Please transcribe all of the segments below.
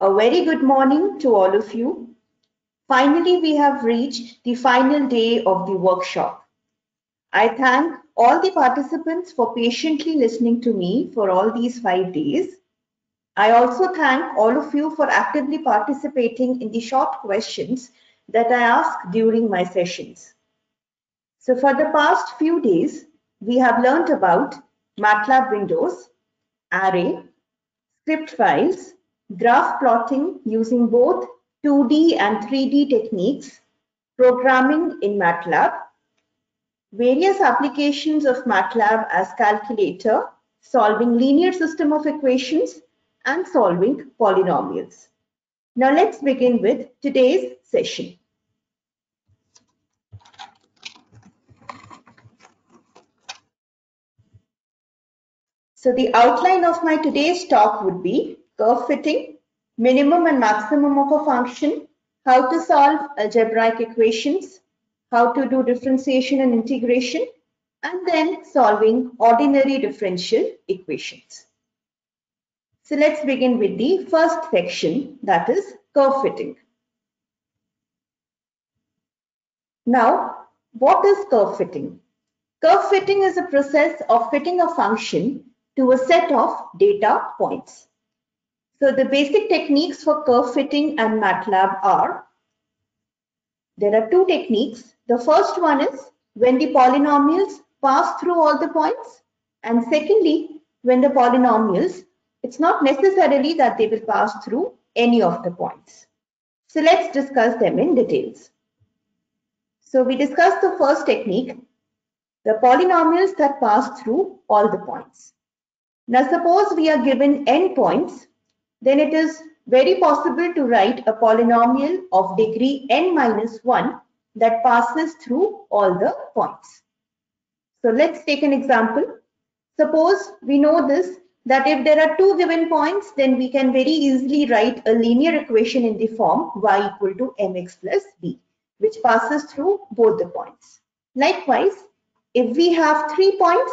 A very good morning to all of you. Finally, we have reached the final day of the workshop. I thank all the participants for patiently listening to me for all these five days. I also thank all of you for actively participating in the short questions that I ask during my sessions. So for the past few days, we have learned about MATLAB windows, array, script files, graph plotting using both 2D and 3D techniques, programming in MATLAB, various applications of MATLAB as calculator, solving linear system of equations, and solving polynomials. Now let's begin with today's session. So the outline of my today's talk would be curve fitting, minimum and maximum of a function, how to solve algebraic equations, how to do differentiation and integration, and then solving ordinary differential equations. So let's begin with the first section that is curve fitting. Now, what is curve fitting? Curve fitting is a process of fitting a function to a set of data points. So the basic techniques for curve fitting and MATLAB are, there are two techniques. The first one is when the polynomials pass through all the points. And secondly, when the polynomials, it's not necessarily that they will pass through any of the points. So let's discuss them in details. So we discussed the first technique, the polynomials that pass through all the points. Now suppose we are given n points then it is very possible to write a polynomial of degree n minus 1 that passes through all the points. So let's take an example. Suppose we know this that if there are two given points, then we can very easily write a linear equation in the form y equal to mx plus b, which passes through both the points. Likewise, if we have three points,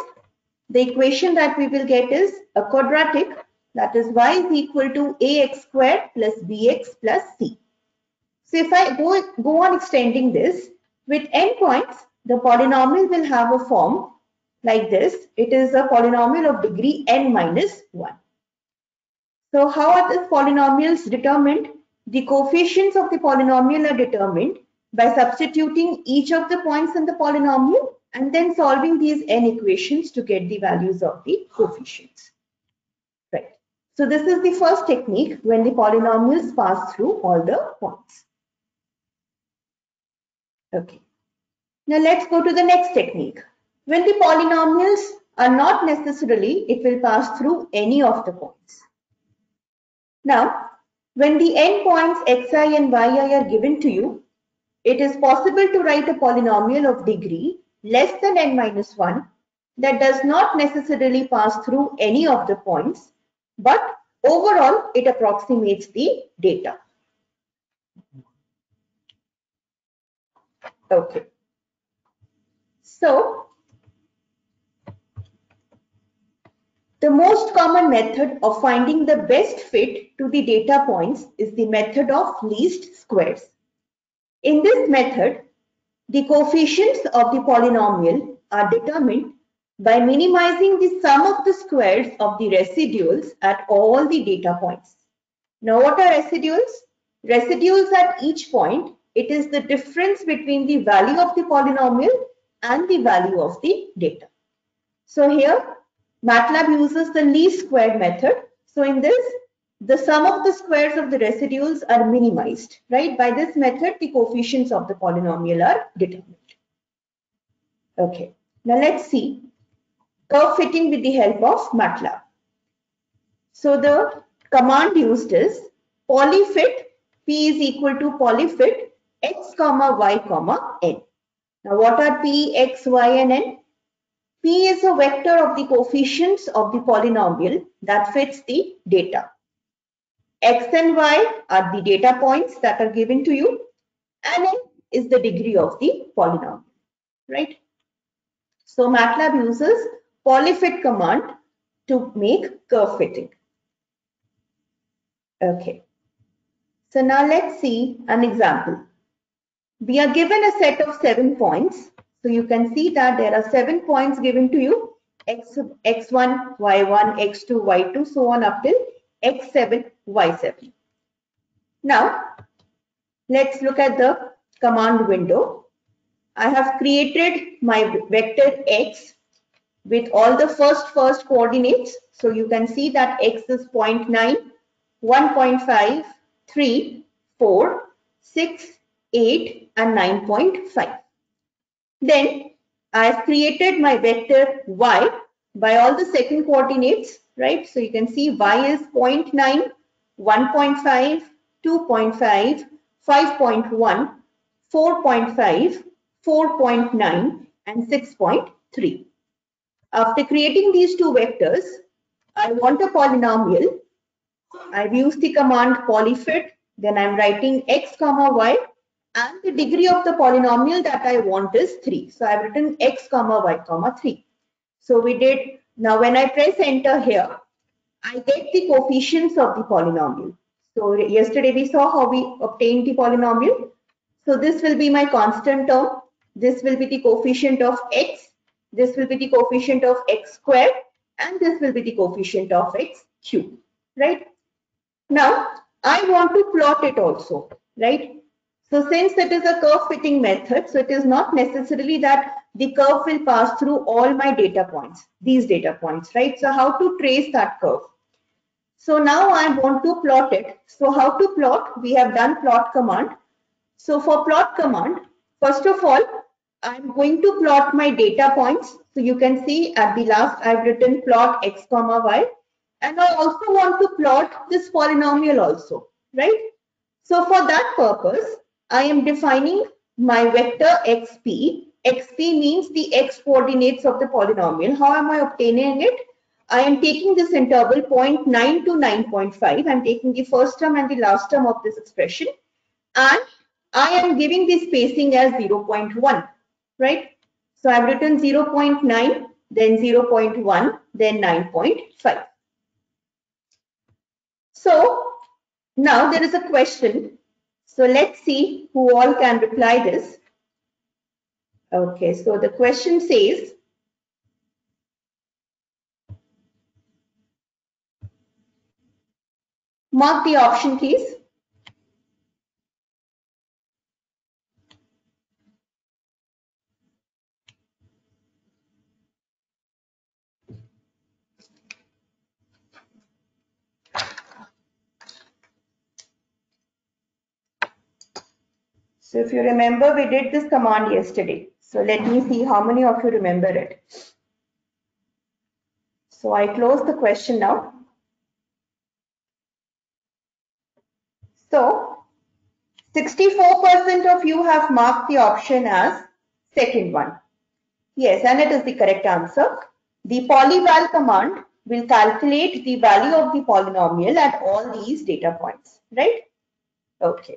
the equation that we will get is a quadratic that is y is equal to ax squared plus bx plus c. So if I go, go on extending this, with n points, the polynomial will have a form like this. It is a polynomial of degree n minus 1. So how are these polynomials determined? The coefficients of the polynomial are determined by substituting each of the points in the polynomial and then solving these n equations to get the values of the coefficients. So this is the first technique when the polynomials pass through all the points. Okay. Now let's go to the next technique. When the polynomials are not necessarily, it will pass through any of the points. Now, when the n points xi and yi are given to you, it is possible to write a polynomial of degree less than n minus 1 that does not necessarily pass through any of the points but overall it approximates the data. Okay. So, the most common method of finding the best fit to the data points is the method of least squares. In this method, the coefficients of the polynomial are determined by minimizing the sum of the squares of the residuals at all the data points. Now what are residuals? Residuals at each point, it is the difference between the value of the polynomial and the value of the data. So here MATLAB uses the least squared method. So in this, the sum of the squares of the residuals are minimized, right? By this method, the coefficients of the polynomial are determined. Okay, now let's see curve fitting with the help of MATLAB. So the command used is polyfit p is equal to polyfit x comma y comma n. Now what are p, x, y and n? p is a vector of the coefficients of the polynomial that fits the data. x and y are the data points that are given to you and n is the degree of the polynomial, right? So MATLAB uses polyfit command to make curve fitting. Okay. So now let's see an example. We are given a set of seven points. So you can see that there are seven points given to you, x, x1, y1, x2, y2, so on up till x7, y7. Now, let's look at the command window. I have created my vector x with all the first first coordinates. So you can see that x is 0 0.9, 1.5, 3, 4, 6, 8 and 9.5. Then I have created my vector y by all the second coordinates, right? So you can see y is 0 0.9, 1.5, 2.5, 5.1, 4.5, 4.9 and 6.3. After creating these two vectors, I want a polynomial. I've used the command polyfit. Then I'm writing x comma y and the degree of the polynomial that I want is 3. So I've written x comma y comma 3. So we did, now when I press enter here, I get the coefficients of the polynomial. So yesterday we saw how we obtained the polynomial. So this will be my constant term. This will be the coefficient of x this will be the coefficient of x squared and this will be the coefficient of x cube, right? Now, I want to plot it also, right? So since it is a curve fitting method, so it is not necessarily that the curve will pass through all my data points, these data points, right? So how to trace that curve? So now I want to plot it. So how to plot? We have done plot command. So for plot command, first of all, I'm going to plot my data points. So you can see at the last I've written plot x comma y and I also want to plot this polynomial also, right? So for that purpose, I am defining my vector xp. xp means the x coordinates of the polynomial. How am I obtaining it? I am taking this interval 0.9 to 9.5. I'm taking the first term and the last term of this expression and I am giving the spacing as 0.1 right? So I've written 0.9, then 0.1, then 9.5. So now there is a question. So let's see who all can reply this. Okay, so the question says, mark the option please. So if you remember, we did this command yesterday. So let me see how many of you remember it. So I close the question now. So 64% of you have marked the option as second one. Yes, and it is the correct answer. The polyval command will calculate the value of the polynomial at all these data points, right? Okay.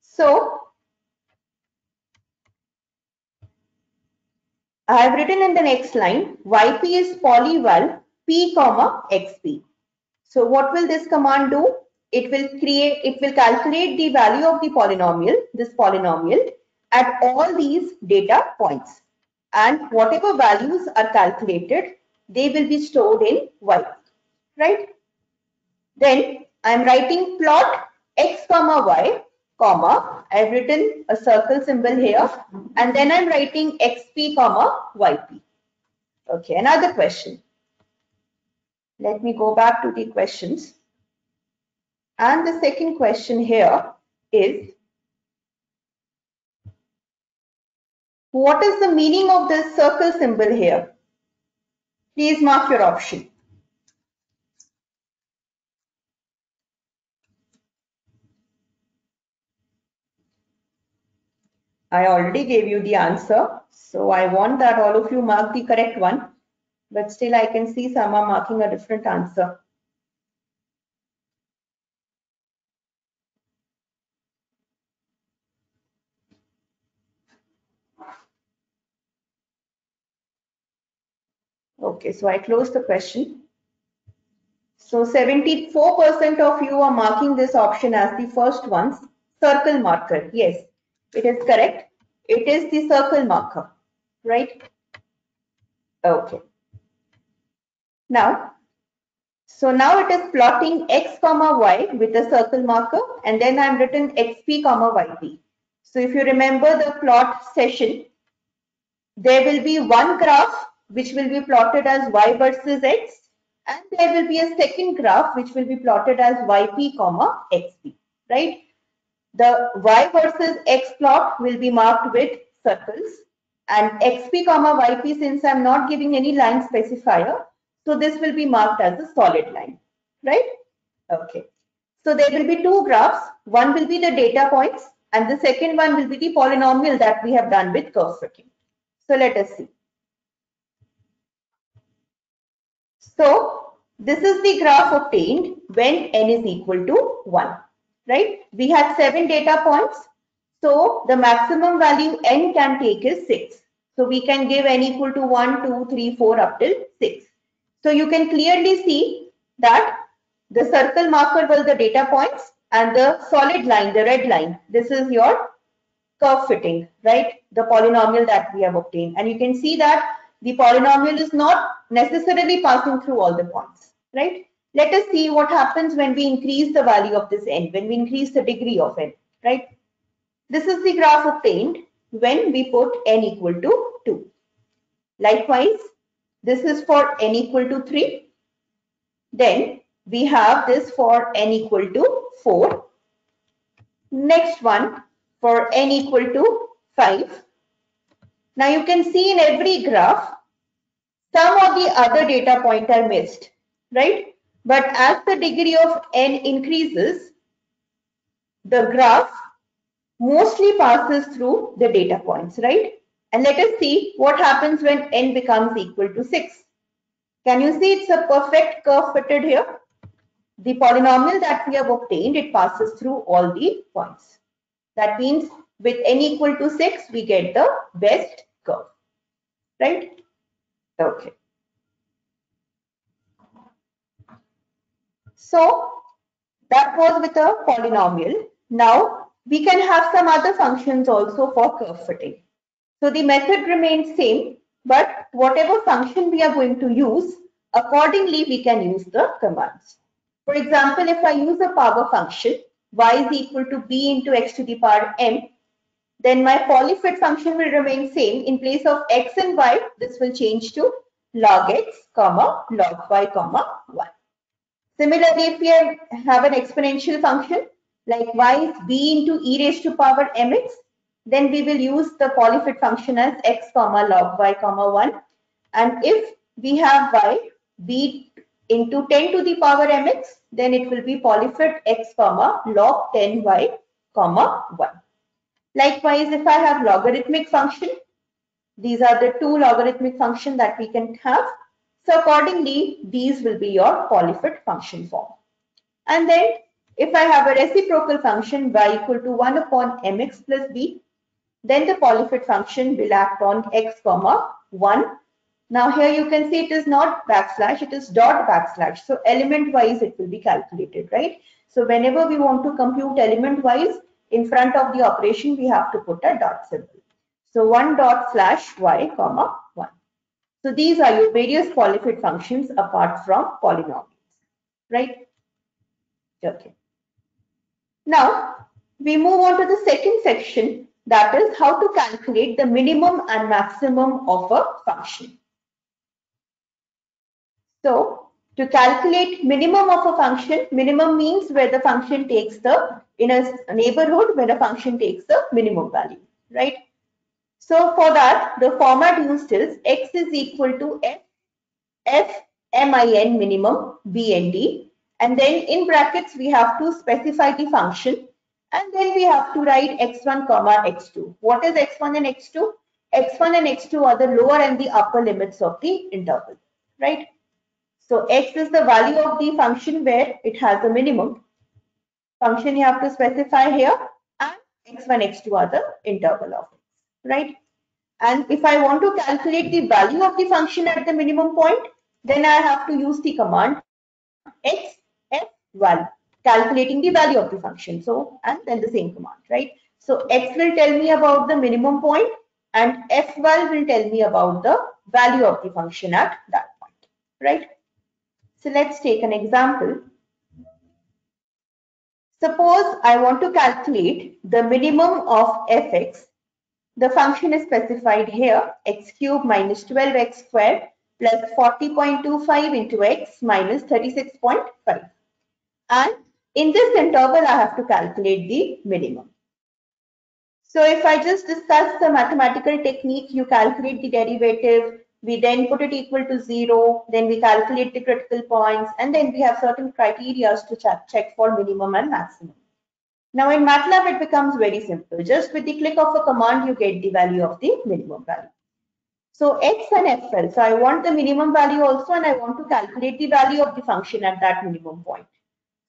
So I have written in the next line, yp is polyval p comma xp. So what will this command do? It will create, it will calculate the value of the polynomial, this polynomial at all these data points. And whatever values are calculated, they will be stored in y, right? Then I'm writing plot x comma y comma, I've written a circle symbol here and then I'm writing xp comma yp. Okay, another question. Let me go back to the questions. And the second question here is, what is the meaning of this circle symbol here? Please mark your option. I already gave you the answer. So I want that all of you mark the correct one. But still I can see some are marking a different answer. Okay, so I close the question. So 74% of you are marking this option as the first ones. Circle marker. Yes, it is correct. It is the circle marker, right? Okay. Now, so now it is plotting x comma y with a circle marker and then I'm written xp comma yp. So if you remember the plot session, there will be one graph which will be plotted as y versus x and there will be a second graph which will be plotted as yp comma xp, right? The y versus x plot will be marked with circles and xp comma yp since I'm not giving any line specifier, so this will be marked as a solid line, right? Okay. So there will be two graphs. One will be the data points and the second one will be the polynomial that we have done with curve fitting. So let us see. So this is the graph obtained when n is equal to 1, right? We had seven data points. So the maximum value n can take is 6. So we can give n equal to 1, 2, 3, 4 up till 6. So you can clearly see that the circle marker was the data points and the solid line, the red line, this is your curve fitting, right? The polynomial that we have obtained. And you can see that the polynomial is not necessarily passing through all the points, right? Let us see what happens when we increase the value of this n, when we increase the degree of n, right? This is the graph obtained when we put n equal to 2. Likewise, this is for n equal to 3. Then we have this for n equal to 4. Next one for n equal to 5. Now you can see in every graph, some of the other data point are missed, right? But as the degree of n increases, the graph mostly passes through the data points, right? And let us see what happens when n becomes equal to 6. Can you see it's a perfect curve fitted here? The polynomial that we have obtained, it passes through all the points. That means with n equal to 6, we get the best curve, right? Okay. So that was with a polynomial. Now we can have some other functions also for curve fitting. So the method remains same, but whatever function we are going to use, accordingly we can use the commands. For example, if I use a power function, y is equal to b into x to the power m, then my polyfit function will remain same. In place of x and y, this will change to log x, comma, log y, comma, 1. Similarly, if we have an exponential function like y is b into e raised to power mx, then we will use the polyfit function as x comma log y comma 1. And if we have y b into 10 to the power mx, then it will be polyfit x comma log 10y comma 1. Likewise, if I have logarithmic function, these are the two logarithmic function that we can have. So accordingly, these will be your polyfit function form. And then if I have a reciprocal function y equal to 1 upon mx plus b, then the polyfit function will act on x comma 1. Now here you can see it is not backslash, it is dot backslash. So element wise it will be calculated, right? So whenever we want to compute element wise, in front of the operation we have to put a dot symbol. So 1 dot slash y comma 1. So these are your various polyfit functions apart from polynomials, right? Okay. Now we move on to the second section that is how to calculate the minimum and maximum of a function. So to calculate minimum of a function, minimum means where the function takes the, in a neighborhood where the function takes the minimum value, right? So for that, the format used is x is equal to f, f min minimum bnd and d and then in brackets we have to specify the function and then we have to write x1 comma x2. What is x1 and x2? x1 and x2 are the lower and the upper limits of the interval, right? So x is the value of the function where it has a minimum. Function you have to specify here and x1, x2 are the interval of it, right? And if I want to calculate the value of the function at the minimum point, then I have to use the command x f1 calculating the value of the function. So, and then the same command, right? So x will tell me about the minimum point and f1 will tell me about the value of the function at that point, right? So let's take an example. Suppose I want to calculate the minimum of fx. The function is specified here, x cubed minus 12x squared plus 40.25 into x minus 36.5. And in this interval, I have to calculate the minimum. So if I just discuss the mathematical technique, you calculate the derivative, we then put it equal to zero, then we calculate the critical points, and then we have certain criteria to check, for minimum and maximum. Now in MATLAB, it becomes very simple. Just with the click of a command, you get the value of the minimum value. So x and fl. So I want the minimum value also, and I want to calculate the value of the function at that minimum point.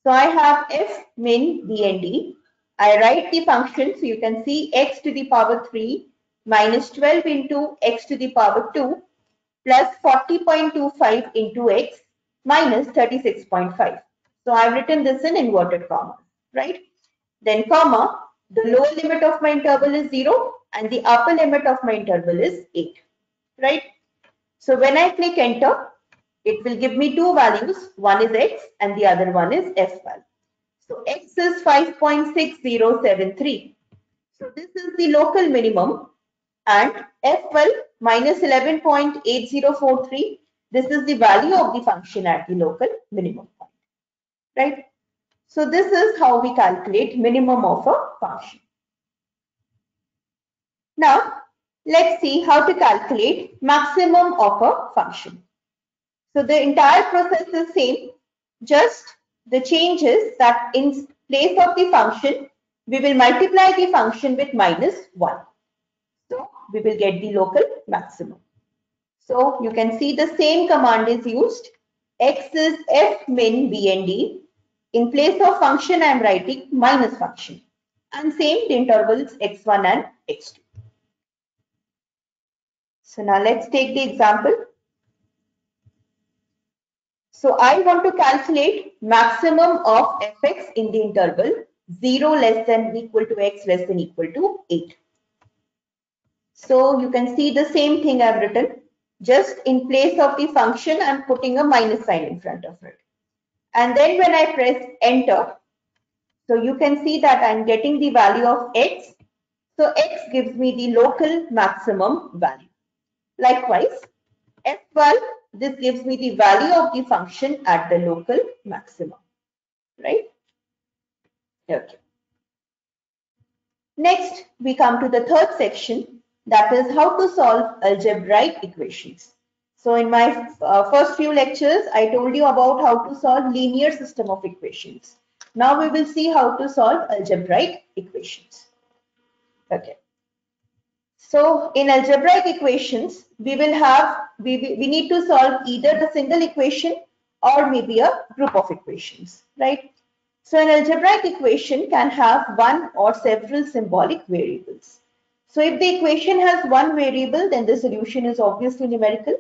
So I have f min bnd I write the function, so you can see x to the power 3 minus 12 into x to the power 2 plus 40.25 into x minus 36.5. So I've written this in inverted commas, right? Then comma, the lower limit of my interval is 0 and the upper limit of my interval is 8, right? So when I click enter, it will give me two values. One is x and the other one is f value. So x is 5.6073. So this is the local minimum and F12 minus 11.8043. This is the value of the function at the local minimum point, right? So this is how we calculate minimum of a function. Now, let's see how to calculate maximum of a function. So the entire process is same, just the change is that in place of the function, we will multiply the function with minus 1. So we will get the local maximum. So you can see the same command is used. X is f min bnd. In place of function, I am writing minus function. And same the intervals x1 and x2. So now let's take the example. So I want to calculate maximum of fx in the interval 0 less than equal to x less than equal to 8. So you can see the same thing I've written. Just in place of the function, I'm putting a minus sign in front of it. And then when I press enter, so you can see that I'm getting the value of x. So x gives me the local maximum value. Likewise, f12 this gives me the value of the function at the local maximum, right? Okay. Next, we come to the third section, that is how to solve algebraic equations. So in my uh, first few lectures, I told you about how to solve linear system of equations. Now we will see how to solve algebraic equations. Okay. So in algebraic equations, we will have, we, we need to solve either the single equation or maybe a group of equations, right? So an algebraic equation can have one or several symbolic variables. So if the equation has one variable, then the solution is obviously numerical.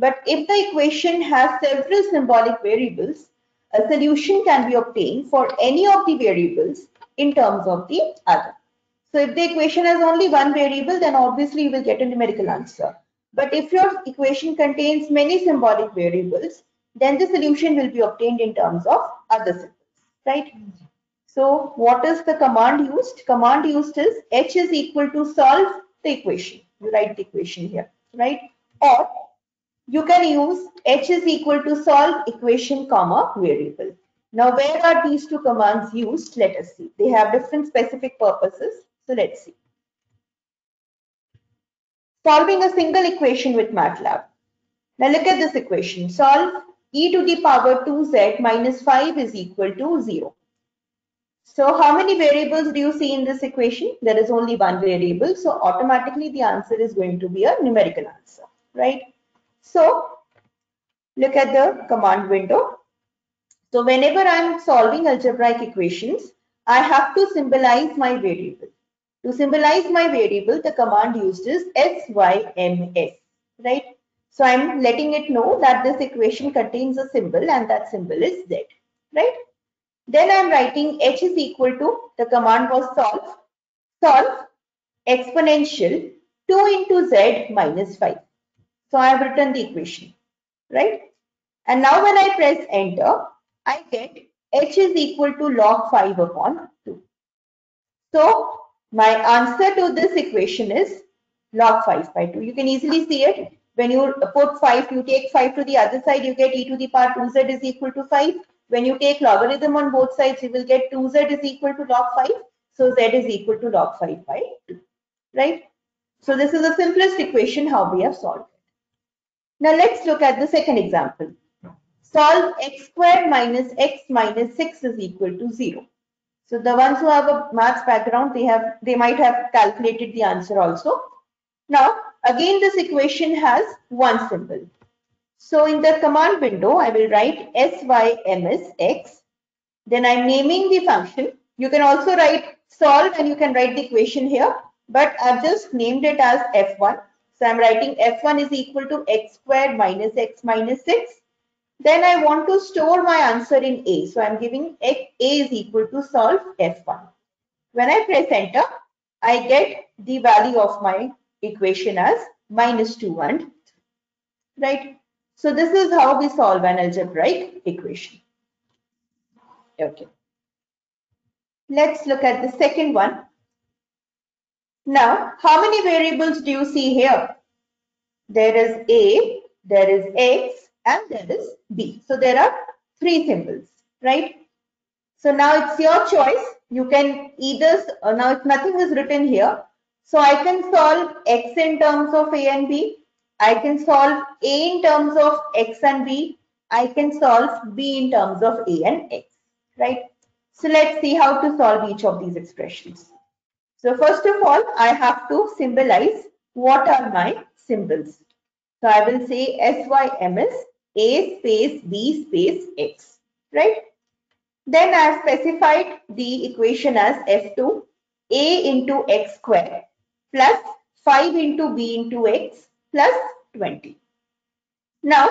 But if the equation has several symbolic variables, a solution can be obtained for any of the variables in terms of the other. So if the equation has only one variable, then obviously you will get a numerical answer. But if your equation contains many symbolic variables, then the solution will be obtained in terms of other symbols, right? So what is the command used? Command used is h is equal to solve the equation. You write the equation here, right? Or you can use h is equal to solve equation comma variable. Now where are these two commands used? Let us see. They have different specific purposes. So let's see. Solving a single equation with MATLAB. Now look at this equation. Solve e to the power 2z minus 5 is equal to 0. So how many variables do you see in this equation? There is only one variable. So automatically the answer is going to be a numerical answer, right? So look at the command window. So whenever I'm solving algebraic equations, I have to symbolize my variable. To symbolize my variable, the command used is syms, right? So I'm letting it know that this equation contains a symbol and that symbol is Z, right? Then I'm writing h is equal to, the command was solve, solve exponential 2 into z minus 5. So I have written the equation, right? And now when I press enter, I get h is equal to log 5 upon 2. So my answer to this equation is log 5 by 2. You can easily see it. When you put 5, you take 5 to the other side, you get e to the power 2z is equal to 5. When you take logarithm on both sides, you will get 2z is equal to log 5. So z is equal to log 5 by 2, right? So this is the simplest equation how we have solved. Now let's look at the second example. Solve x squared minus x minus 6 is equal to 0. So the ones who have a maths background, they have they might have calculated the answer also. Now again this equation has one symbol. So in the command window, I will write SYMSX. Then I'm naming the function. You can also write solve and you can write the equation here, but I've just named it as F1. So I'm writing F1 is equal to x squared minus x minus 6. Then I want to store my answer in A. So I'm giving A is equal to solve F1. When I press enter, I get the value of my equation as minus 2 and right. So this is how we solve an algebraic equation. Okay. Let's look at the second one. Now, how many variables do you see here? There is A, there is X, and there is B. So there are three symbols, right? So now it's your choice. You can either, uh, now if nothing is written here, so I can solve X in terms of A and B, I can solve A in terms of X and B. I can solve B in terms of A and X, right? So let's see how to solve each of these expressions. So first of all, I have to symbolize what are my symbols. So I will say SYMS A space B space X, right? Then I have specified the equation as F2 A into X square plus 5 into B into X plus 20. Now,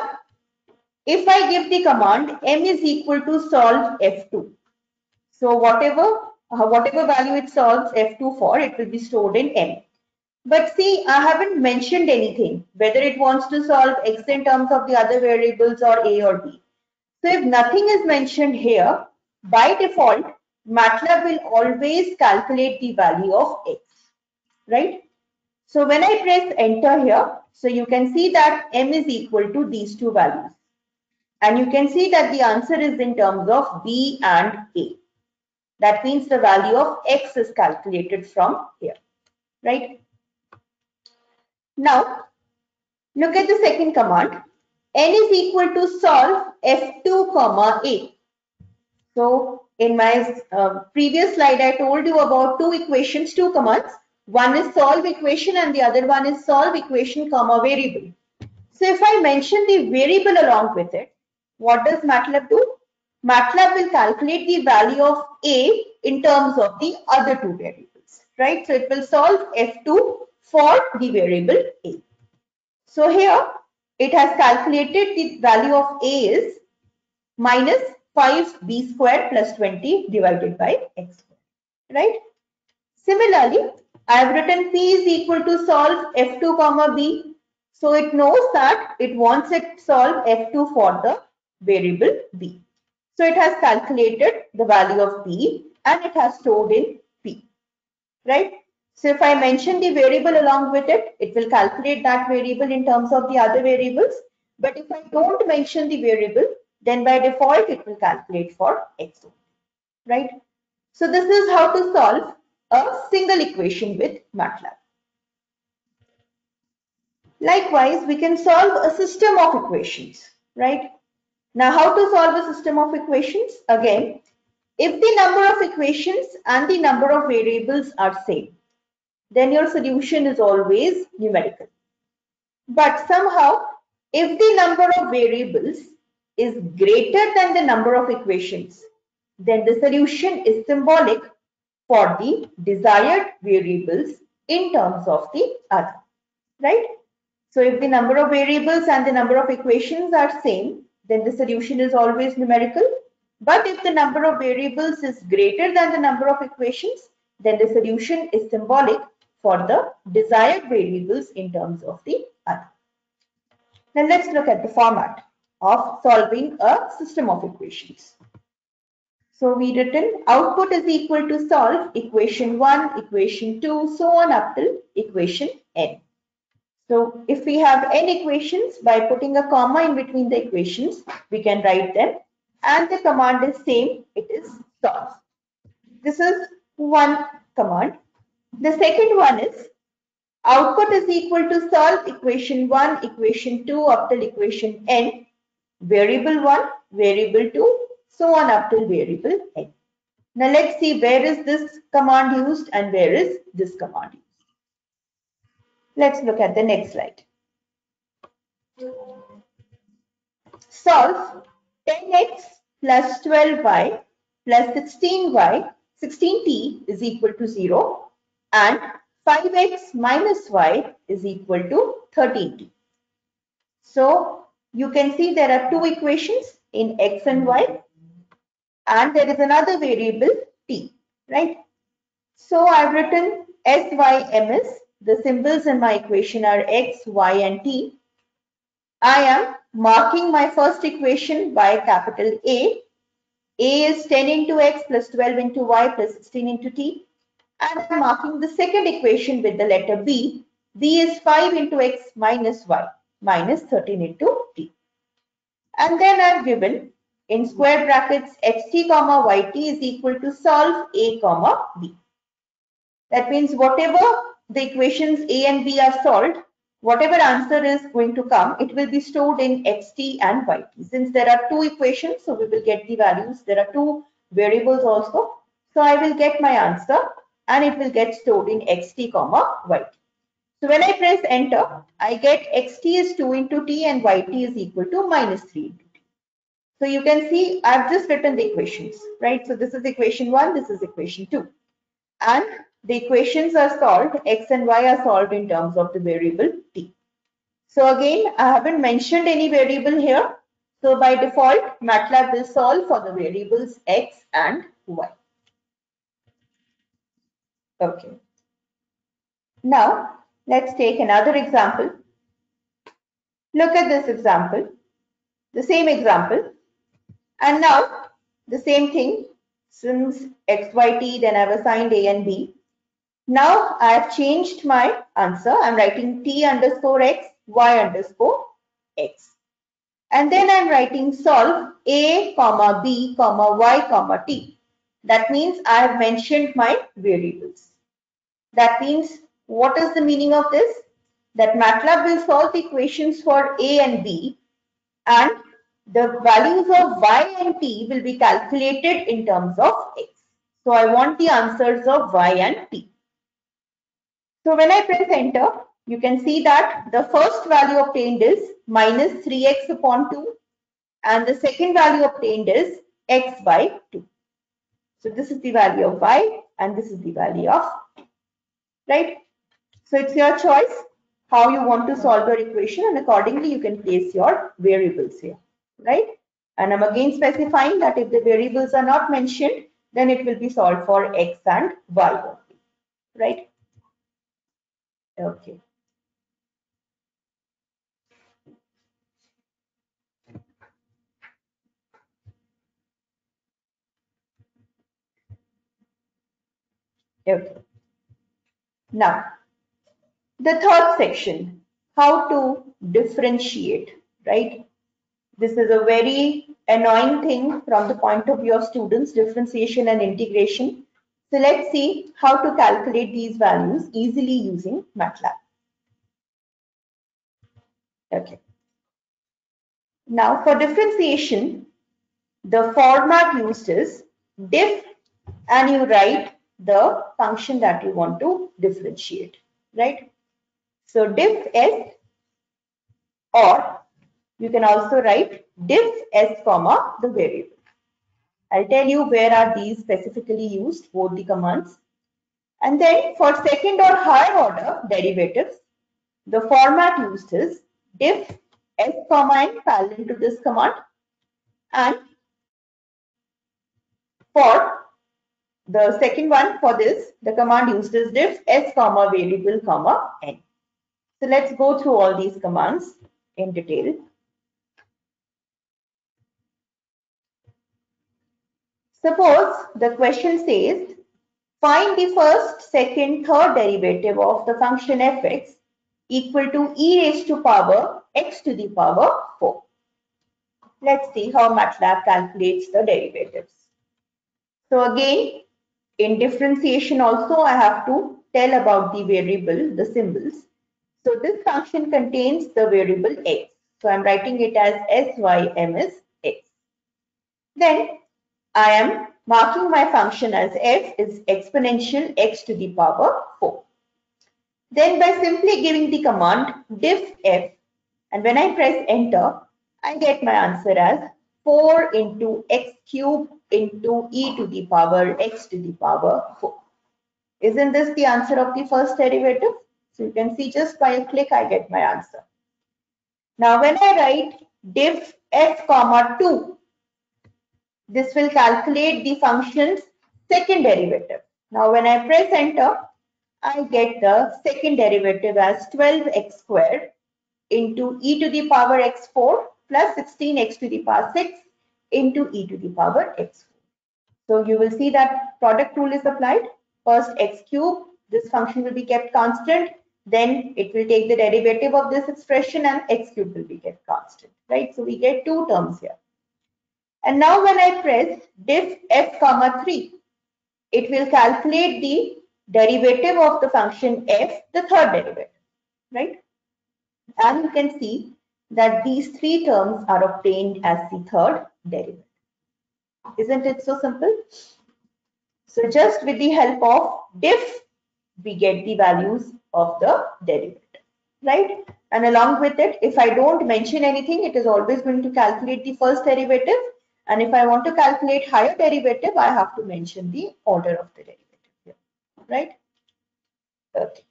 if I give the command m is equal to solve f2, so whatever uh, whatever value it solves f2 for, it will be stored in m. But see, I haven't mentioned anything, whether it wants to solve x in terms of the other variables or a or b. So if nothing is mentioned here, by default, MATLAB will always calculate the value of x, right? So when I press enter here, so you can see that m is equal to these two values. And you can see that the answer is in terms of b and a. That means the value of x is calculated from here, right? Now, look at the second command. n is equal to solve f2 comma a. So in my uh, previous slide, I told you about two equations, two commands. One is solve equation and the other one is solve equation comma variable. So if I mention the variable along with it, what does MATLAB do? MATLAB will calculate the value of A in terms of the other two variables, right? So it will solve F2 for the variable A. So here it has calculated the value of A is minus 5b squared plus 20 divided by x squared, right? Similarly, I have written P is equal to solve F2 comma B. So it knows that it wants it solve F2 for the variable B. So it has calculated the value of B and it has stored in P, right? So if I mention the variable along with it, it will calculate that variable in terms of the other variables. But if I don't mention the variable, then by default, it will calculate for X, right? So this is how to solve a single equation with MATLAB. Likewise, we can solve a system of equations, right? Now, how to solve a system of equations? Again, if the number of equations and the number of variables are same, then your solution is always numerical. But somehow, if the number of variables is greater than the number of equations, then the solution is symbolic for the desired variables in terms of the other, right? So if the number of variables and the number of equations are same, then the solution is always numerical. But if the number of variables is greater than the number of equations, then the solution is symbolic for the desired variables in terms of the other. Now let's look at the format of solving a system of equations. So we written output is equal to solve equation 1, equation 2, so on up till equation n. So if we have n equations, by putting a comma in between the equations, we can write them and the command is same, it is solve. This is one command. The second one is output is equal to solve equation 1, equation 2 up till equation n, variable 1, variable 2, so on up till variable n. Now let's see where is this command used and where is this command used. Let's look at the next slide. Solve 10x plus 12y plus 16y, 16t is equal to 0 and 5x minus y is equal to 13t. So you can see there are two equations in x and y and there is another variable t, right? So I've written s, y, m s. The symbols in my equation are x, y and t. I am marking my first equation by capital A. A is 10 into x plus 12 into y plus 16 into t. And I'm marking the second equation with the letter B. B is 5 into x minus y minus 13 into t. And then I've given in square brackets xt comma yt is equal to solve a comma b. That means whatever the equations a and b are solved, whatever answer is going to come, it will be stored in xt and yt. Since there are two equations, so we will get the values. There are two variables also. So I will get my answer and it will get stored in xt comma yt. So when I press enter, I get xt is 2 into t and yt is equal to minus 3 into t. So you can see I've just written the equations, right? So this is equation 1, this is equation 2. And the equations are solved, x and y are solved in terms of the variable t. So again, I haven't mentioned any variable here. So by default, MATLAB will solve for the variables x and y. Okay. Now, let's take another example. Look at this example, the same example. And now, the same thing, since x, y, t, then I've assigned a and b. Now I have changed my answer. I'm writing t underscore x, y underscore x. And then I'm writing solve a comma b comma y comma t. That means I have mentioned my variables. That means what is the meaning of this? That MATLAB will solve equations for a and b and the values of y and t will be calculated in terms of x. So I want the answers of y and t. So when I press enter, you can see that the first value obtained is minus 3x upon 2 and the second value obtained is x by 2. So this is the value of y and this is the value of right? So it's your choice how you want to solve your equation and accordingly you can place your variables here, right? And I'm again specifying that if the variables are not mentioned, then it will be solved for x and y only, right? Okay. Okay. Now, the third section, how to differentiate, right? This is a very annoying thing from the point of view of students, differentiation and integration. So let's see how to calculate these values easily using MATLAB. Okay. Now for differentiation, the format used is diff and you write the function that you want to differentiate, right? So diff s or you can also write diff s comma the variable. I'll tell you where are these specifically used, both the commands. And then for second or higher order derivatives, the format used is diff s comma n parallel to this command and for the second one for this the command used is diff s comma variable comma n so let's go through all these commands in detail suppose the question says find the first second third derivative of the function fx equal to e raised to power x to the power 4. Let's see how MATLAB calculates the derivatives. So again, in differentiation also, I have to tell about the variable, the symbols. So this function contains the variable x. So I'm writing it as syms x. Then I am marking my function as f is exponential x to the power 4. Then by simply giving the command diff f and when I press enter, I get my answer as 4 into x cube into e to the power x to the power 4. Isn't this the answer of the first derivative? So you can see just by a click I get my answer. Now when I write diff f comma 2, this will calculate the function's second derivative. Now when I press enter, I get the second derivative as 12x squared into e to the power x4 plus 16x to the power 6 into e to the power x4. So you will see that product rule is applied. First x cube, this function will be kept constant. Then it will take the derivative of this expression and x cube will be kept constant, right? So we get two terms here. And now when I press diff f comma 3, it will calculate the derivative of the function f, the third derivative, right? And you can see that these three terms are obtained as the third derivative. Isn't it so simple? So just with the help of diff, we get the values of the derivative, right? And along with it, if I don't mention anything, it is always going to calculate the first derivative. And if I want to calculate higher derivative, I have to mention the order of the derivative here, right? Okay.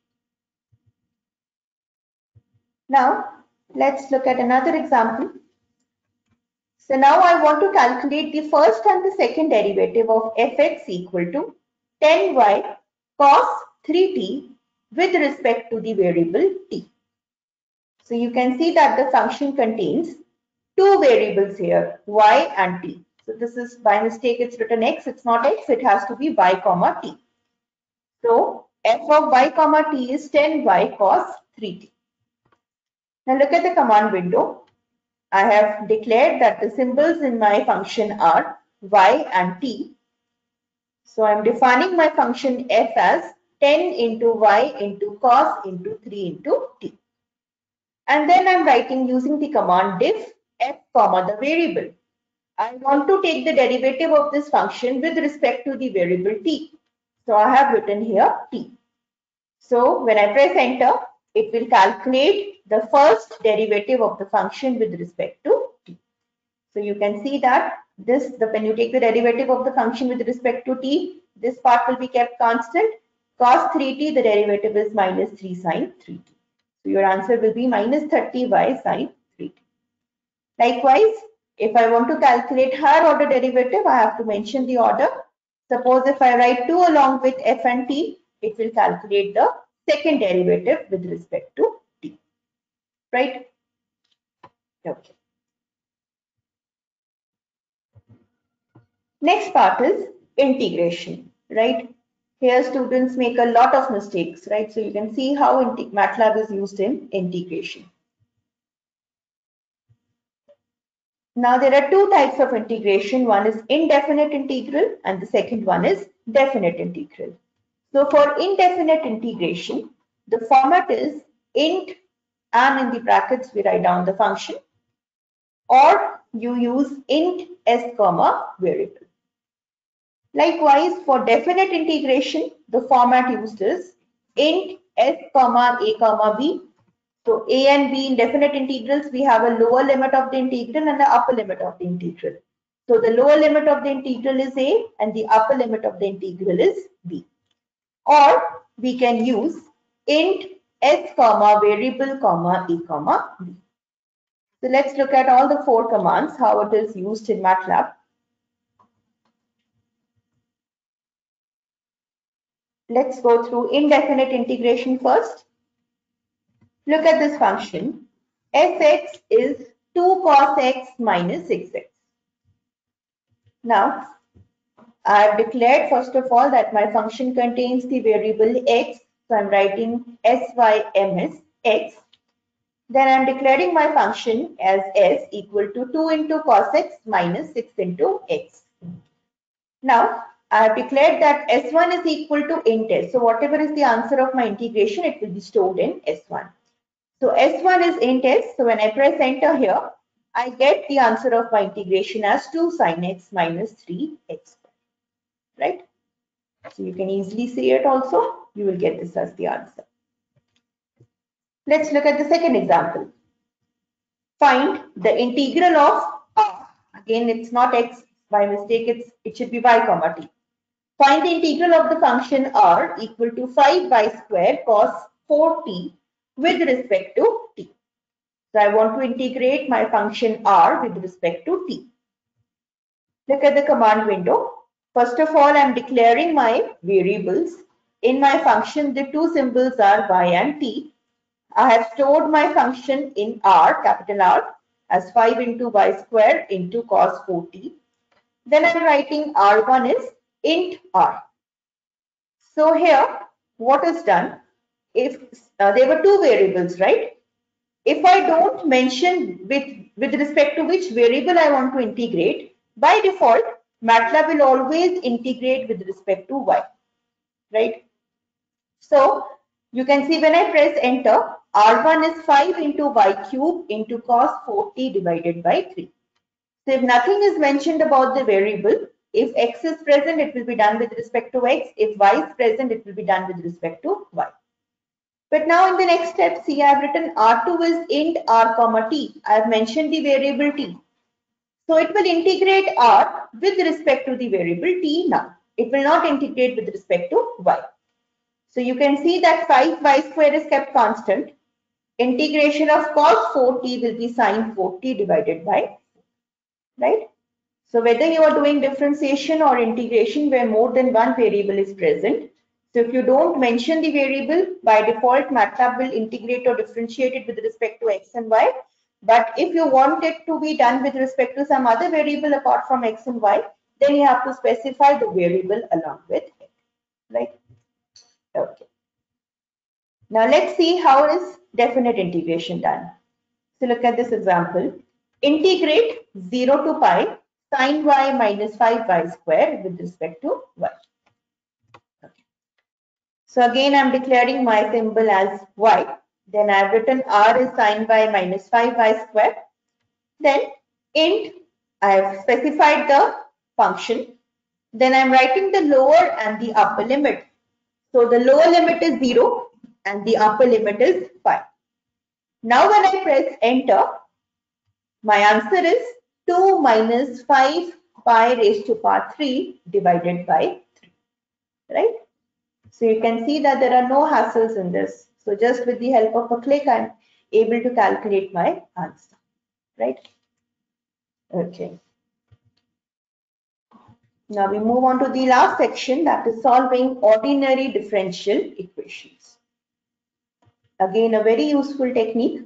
Now, let's look at another example. So now I want to calculate the first and the second derivative of fx equal to 10y cos 3t with respect to the variable t. So you can see that the function contains two variables here, y and t. So this is by mistake it's written x, it's not x, it has to be y comma t. So f of y comma t is 10y cos 3t. Now look at the command window. I have declared that the symbols in my function are y and t. So I'm defining my function f as 10 into y into cos into 3 into t. And then I'm writing using the command diff f comma the variable. I want to take the derivative of this function with respect to the variable t. So I have written here t. So when I press enter, it will calculate the first derivative of the function with respect to t. So you can see that this, the, when you take the derivative of the function with respect to t, this part will be kept constant. Cos 3t, the derivative is minus 3 sine 3t. So your answer will be minus 30y sine 3t. Likewise, if I want to calculate higher order derivative, I have to mention the order Suppose if I write 2 along with f and t, it will calculate the second derivative with respect to t. Right? Okay. Next part is integration, right? Here students make a lot of mistakes, right? So you can see how MATLAB is used in integration. Now there are two types of integration. One is indefinite integral and the second one is definite integral. So for indefinite integration, the format is int and in the brackets we write down the function or you use int s comma variable. Likewise, for definite integration, the format used is int s comma a comma b so a and b in definite integrals, we have a lower limit of the integral and the upper limit of the integral. So the lower limit of the integral is a and the upper limit of the integral is b. Or we can use int s comma variable comma e comma b. So let's look at all the four commands, how it is used in MATLAB. Let's go through indefinite integration first. Look at this function. Sx is 2 cos x minus 6x. Now, I have declared first of all that my function contains the variable x. So I'm writing syms x. Then I'm declaring my function as s equal to 2 into cos x minus 6 into x. Now, I have declared that S1 is equal to int S. So whatever is the answer of my integration, it will be stored in S1. So S1 is int S. So when I press enter here, I get the answer of my integration as 2 sine x minus 3x. Right? So you can easily see it also. You will get this as the answer. Let's look at the second example. Find the integral of r. Again, it's not x by mistake. It's it should be y comma t. Find the integral of the function r equal to 5y square cos 4t with respect to t. So I want to integrate my function r with respect to t. Look at the command window. First of all, I'm declaring my variables. In my function, the two symbols are y and t. I have stored my function in r, capital R, as 5 into y square into cos 4t. Then I'm writing r1 is int r. So here, what is done? If uh, there were two variables, right? If I don't mention with, with respect to which variable I want to integrate, by default, MATLAB will always integrate with respect to y, right? So you can see when I press enter, R1 is 5 into y cube into cos 4t divided by 3. So if nothing is mentioned about the variable, if x is present, it will be done with respect to x. If y is present, it will be done with respect to y. But now in the next step, see I have written R2 is int R comma T. I have mentioned the variable T. So it will integrate R with respect to the variable T now. It will not integrate with respect to Y. So you can see that 5y square is kept constant. Integration of cos 4t will be sine 4t divided by right? So whether you are doing differentiation or integration where more than one variable is present, so if you don't mention the variable, by default MATLAB will integrate or differentiate it with respect to x and y. But if you want it to be done with respect to some other variable apart from x and y, then you have to specify the variable along with it, right? Okay. Now let's see how is definite integration done. So look at this example. Integrate 0 to pi sine y minus 5y square with respect to y. So again, I'm declaring my symbol as y. Then I've written r is sine y minus 5y square. Then int, I have specified the function. Then I'm writing the lower and the upper limit. So the lower limit is 0 and the upper limit is 5. Now when I press enter, my answer is 2 minus 5 pi raised to power 3 divided by 3. Right? So you can see that there are no hassles in this. So just with the help of a click, I'm able to calculate my answer. Right? Okay. Now we move on to the last section that is solving ordinary differential equations. Again, a very useful technique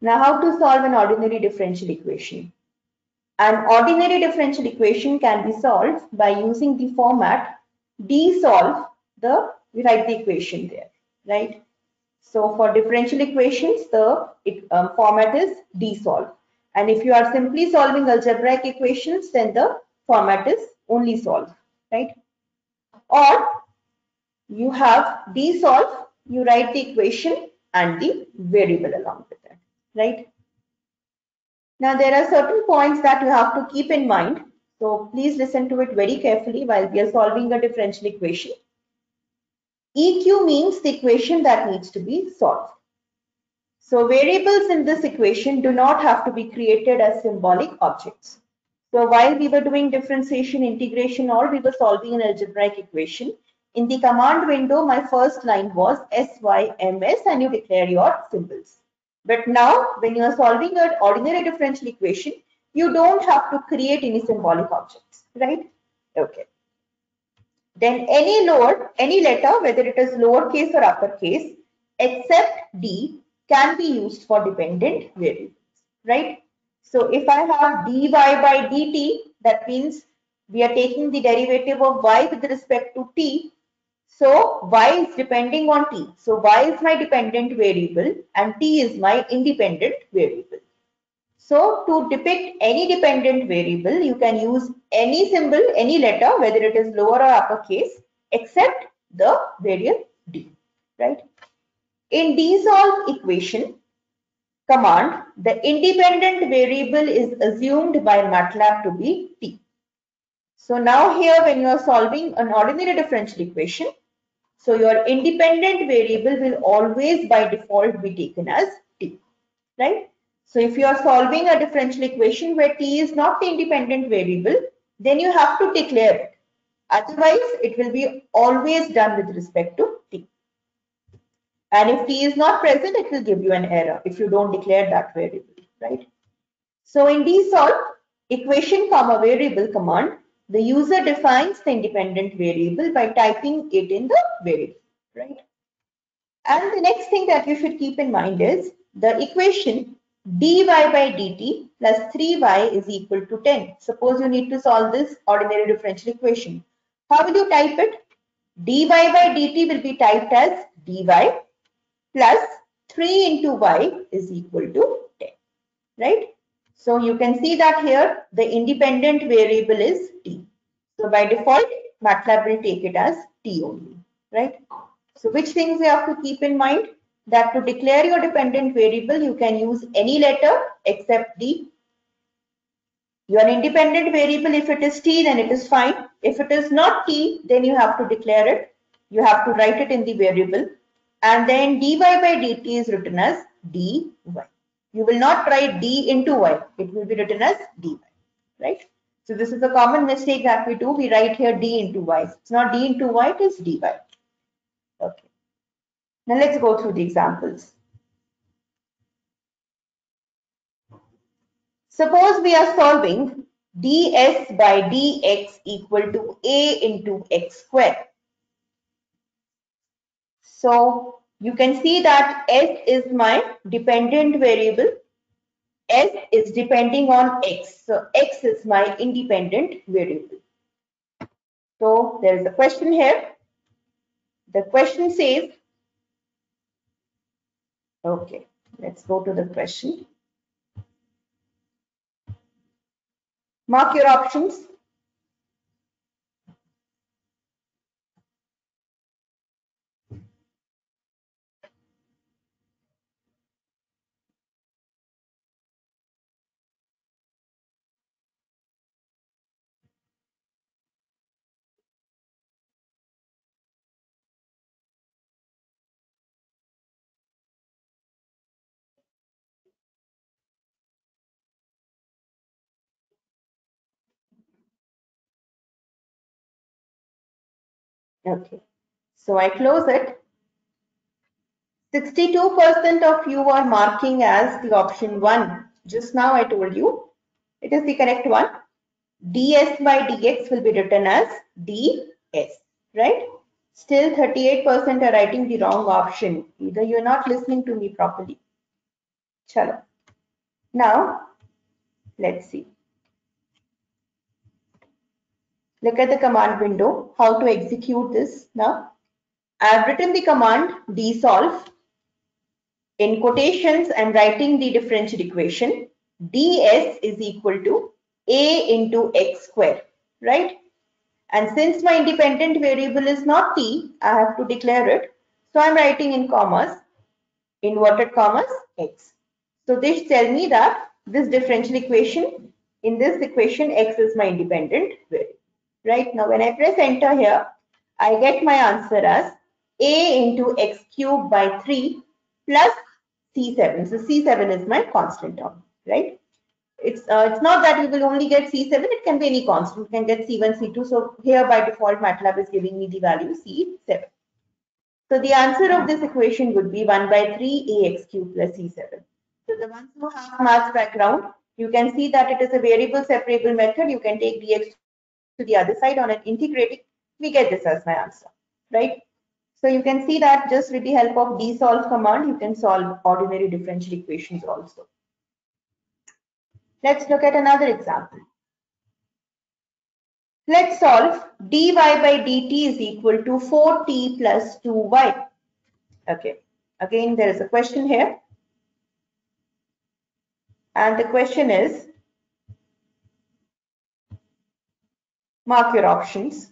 now, how to solve an ordinary differential equation? An ordinary differential equation can be solved by using the format d-solve the, we write the equation there, right? So for differential equations, the um, format is d-solve. And if you are simply solving algebraic equations, then the format is only solve, right? Or you have d-solve, you write the equation and the variable along with it right? Now there are certain points that you have to keep in mind. So please listen to it very carefully while we are solving a differential equation. EQ means the equation that needs to be solved. So variables in this equation do not have to be created as symbolic objects. So while we were doing differentiation, integration, or we were solving an algebraic equation, in the command window, my first line was SYMS and you declare your symbols. But now when you are solving an ordinary differential equation, you don't have to create any symbolic objects, right? Okay. Then any lower, any letter, whether it is lowercase or uppercase, except D can be used for dependent variables, right? So if I have dy by dt, that means we are taking the derivative of y with respect to t. So y is depending on t. So y is my dependent variable and t is my independent variable. So to depict any dependent variable, you can use any symbol, any letter, whether it is lower or uppercase, except the variable d, right? In DSolve equation command, the independent variable is assumed by MATLAB to be t. So now here when you are solving an ordinary differential equation, so your independent variable will always by default be taken as t, right? So if you are solving a differential equation where t is not the independent variable, then you have to declare it. Otherwise, it will be always done with respect to t. And if t is not present, it will give you an error if you don't declare that variable, right? So in DSolve, equation comma variable command, the user defines the independent variable by typing it in the variable, right? And the next thing that you should keep in mind is the equation dy by dt plus 3y is equal to 10. Suppose you need to solve this ordinary differential equation. How will you type it? dy by dt will be typed as dy plus 3 into y is equal to 10, right? So you can see that here the independent variable is t. So by default, MATLAB will take it as t only, right? So which things you have to keep in mind? That to declare your dependent variable, you can use any letter except d. Your independent variable, if it is t, then it is fine. If it is not t, then you have to declare it. You have to write it in the variable and then dy by dt is written as dy. You will not write d into y. It will be written as dy, right? So this is a common mistake that we do. We write here d into y. It's not d into y, it is dy. Okay. Now let's go through the examples. Suppose we are solving ds by dx equal to a into x square. So you can see that S is my dependent variable. S is depending on X. So X is my independent variable. So there is a question here. The question says, okay, let's go to the question. Mark your options. Okay, so I close it. 62% of you are marking as the option 1. Just now I told you it is the correct one. ds by dx will be written as ds, right? Still 38% are writing the wrong option. Either you're not listening to me properly. Chalo. Now, let's see. Look at the command window, how to execute this now. I've written the command dsolve. In quotations, I'm writing the differential equation. ds is equal to a into x square, right? And since my independent variable is not t, I have to declare it. So I'm writing in commas, inverted commas, x. So this tell me that this differential equation, in this equation, x is my independent variable right? Now when I press enter here, I get my answer as a into x cube by 3 plus c7. So c7 is my constant term, right? it's uh, it's not that you will only get C7, it can be any constant. You can get C1, C2. So here by default, MATLAB is giving me the value C7. So the answer of this equation would be 1 by 3 ax cube plus C7. So the ones who have maths background, you can see that it is a variable separable method. You can take dx to the other side on an integrating. We get this as my answer, right? So you can see that just with the help of dsolve command, you can solve ordinary differential equations also. Let's look at another example. Let's solve dy by dt is equal to 4t plus 2y. Okay, again there is a question here. And the question is, mark your options.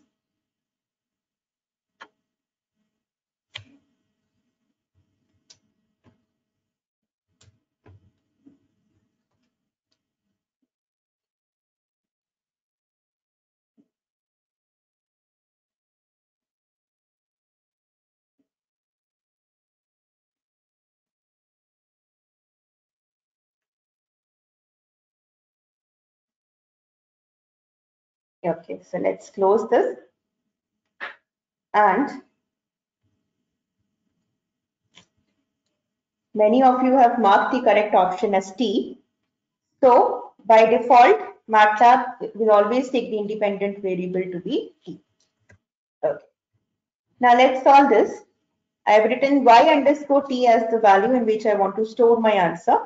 Okay, so let's close this. And many of you have marked the correct option as T. So by default, MATLAB will always take the independent variable to be T. Okay. Now let's solve this. I have written y underscore t as the value in which I want to store my answer.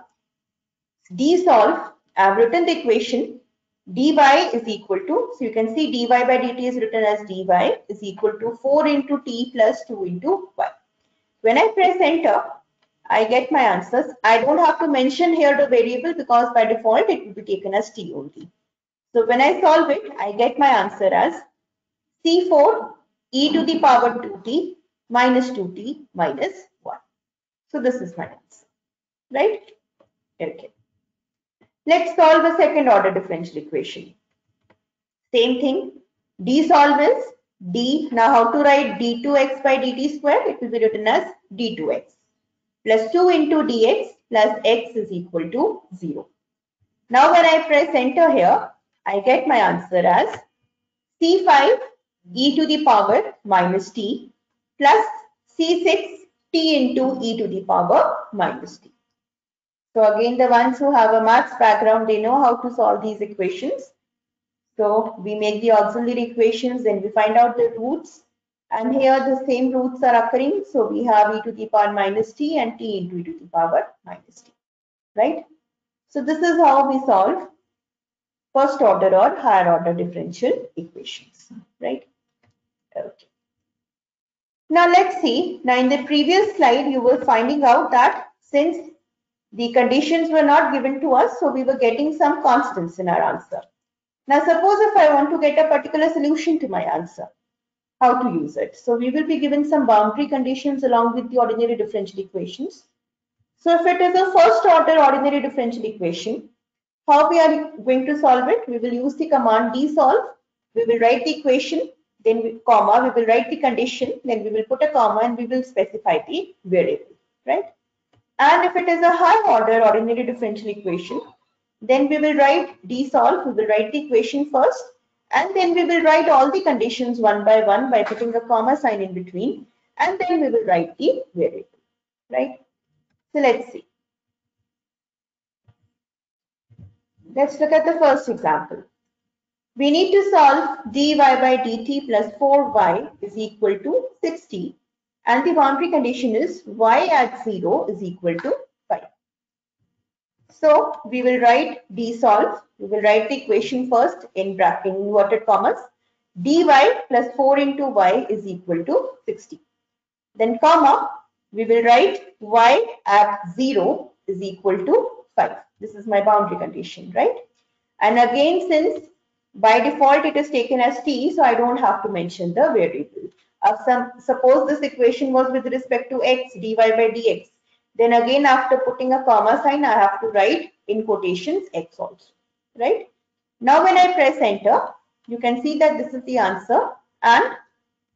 D solve, I have written the equation dy is equal to, so you can see dy by dt is written as dy is equal to 4 into t plus 2 into y. When I press enter, I get my answers. I don't have to mention here the variable because by default it will be taken as t only. So when I solve it, I get my answer as C4 e to the power 2t minus 2t minus 1. So this is my answer, right? Okay. Let's solve a second order differential equation. Same thing, d solve is d. Now how to write d2x by dt square? It will be written as d2x plus 2 into dx plus x is equal to 0. Now when I press enter here, I get my answer as c5 e to the power minus t plus c6 t into e to the power minus t. So again, the ones who have a maths background, they know how to solve these equations. So we make the auxiliary equations, then we find out the roots. And here the same roots are occurring. So we have e to the power minus t and t into e to the power minus t, right? So this is how we solve first order or higher order differential equations, right? Okay. Now let's see. Now in the previous slide, you were finding out that since the conditions were not given to us, so we were getting some constants in our answer. Now, suppose if I want to get a particular solution to my answer, how to use it? So we will be given some boundary conditions along with the ordinary differential equations. So if it is a first order ordinary differential equation, how we are going to solve it? We will use the command dsolve. We will write the equation, then we, comma, we will write the condition, then we will put a comma and we will specify the variable, right? And if it is a high order ordinary differential equation, then we will write d solve, we will write the equation first, and then we will write all the conditions one by one by putting a comma sign in between, and then we will write the variable, right? So let's see. Let's look at the first example. We need to solve dy by dt plus 4y is equal to 60 and the boundary condition is y at 0 is equal to 5. So we will write d solve. We will write the equation first in bracket inverted commas. dy plus 4 into y is equal to 60. Then comma, we will write y at 0 is equal to 5. This is my boundary condition, right? And again, since by default it is taken as t, so I don't have to mention the variable. Some, suppose this equation was with respect to x dy by dx. Then again, after putting a comma sign, I have to write in quotations x also, right? Now, when I press enter, you can see that this is the answer and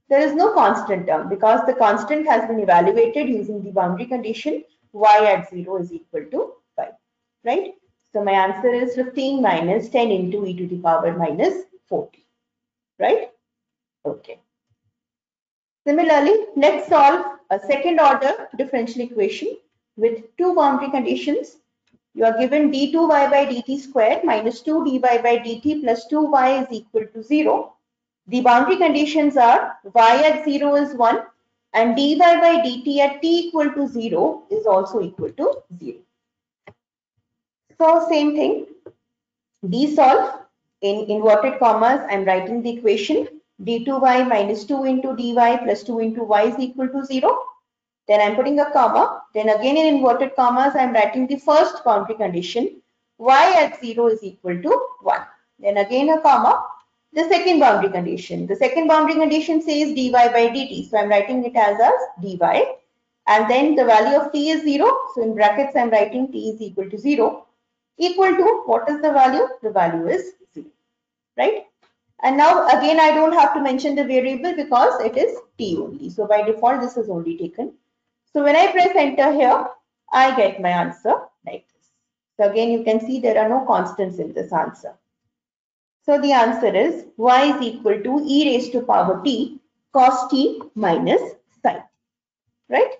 there is no constant term because the constant has been evaluated using the boundary condition y at 0 is equal to 5, right? So my answer is 15 minus 10 into e to the power minus 40, right? Okay. Similarly, let's solve a second order differential equation with two boundary conditions. You are given d2y by dt square minus 2 dy by dt plus 2y is equal to 0. The boundary conditions are y at 0 is 1 and dy by dt at t equal to 0 is also equal to 0. So same thing, d solve in inverted commas, I'm writing the equation d2y minus 2 into dy plus 2 into y is equal to 0. Then I'm putting a comma. Then again in inverted commas, I'm writing the first boundary condition y at 0 is equal to 1. Then again a comma. The second boundary condition. The second boundary condition says dy by dt. So I'm writing it as as dy. And then the value of t is 0. So in brackets, I'm writing t is equal to 0. Equal to, what is the value? The value is 0. Right? And now again, I don't have to mention the variable because it is t only. So by default, this is only taken. So when I press enter here, I get my answer like this. So again, you can see there are no constants in this answer. So the answer is y is equal to e raised to power t cos t minus sin, right?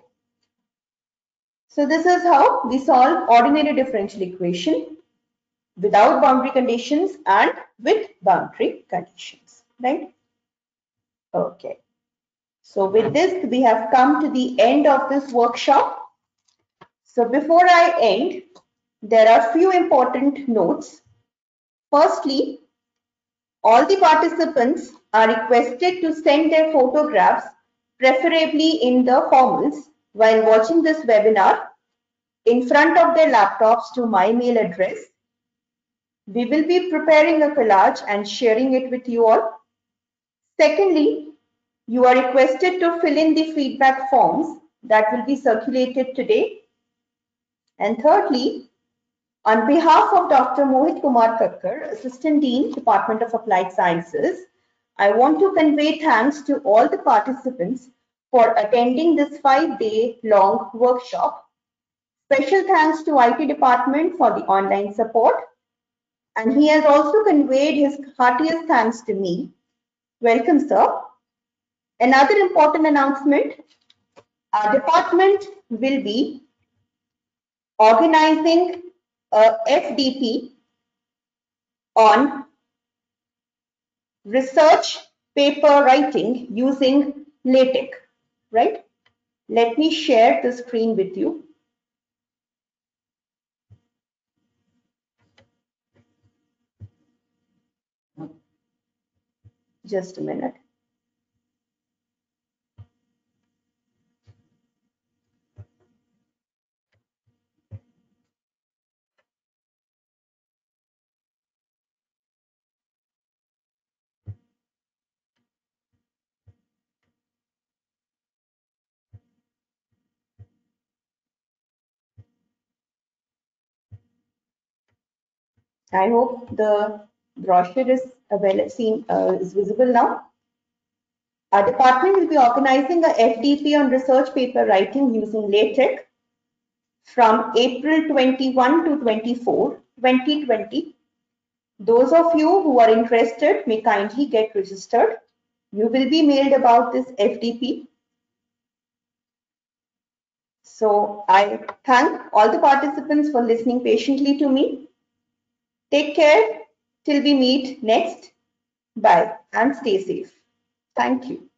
So this is how we solve ordinary differential equation without boundary conditions and with boundary conditions, right? Okay. So with this, we have come to the end of this workshop. So before I end, there are few important notes. Firstly, all the participants are requested to send their photographs, preferably in the formals, while watching this webinar in front of their laptops to my mail address we will be preparing a collage and sharing it with you all. Secondly, you are requested to fill in the feedback forms that will be circulated today. And thirdly, on behalf of Dr. Mohit Kumar Kakkar, Assistant Dean, Department of Applied Sciences, I want to convey thanks to all the participants for attending this five-day long workshop. Special thanks to IT department for the online support and he has also conveyed his heartiest thanks to me. Welcome, sir. Another important announcement, our department will be organizing a FDP on research paper writing using LaTeX, right? Let me share the screen with you. Just a minute. I hope the brochure is available, seen, uh, is visible now. Our department will be organizing a FDP on research paper writing using LaTeX from April 21 to 24, 2020. Those of you who are interested may kindly get registered. You will be mailed about this FDP. So I thank all the participants for listening patiently to me. Take care till we meet next. Bye and stay safe. Thank you.